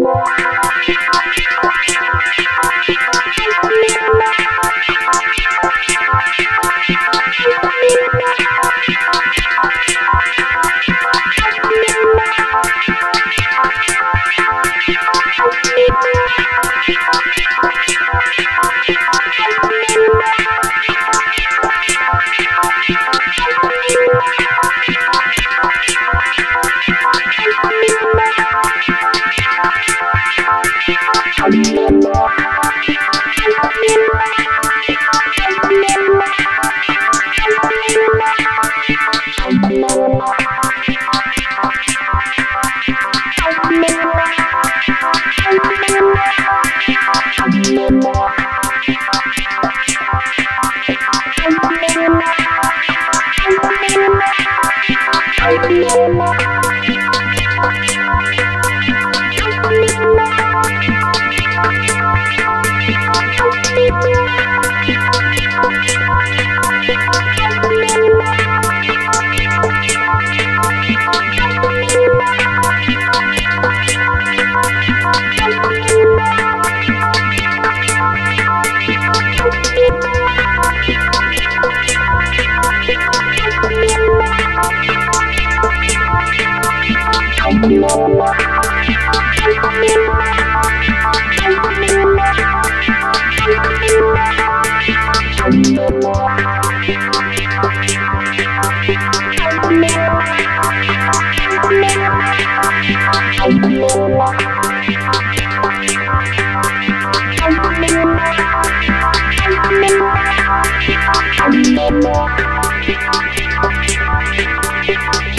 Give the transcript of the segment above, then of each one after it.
Música Thank you.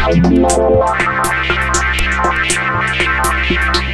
I'm